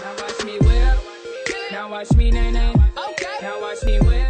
Now watch me whip. Now watch me nay nay. Okay. Now watch me whip.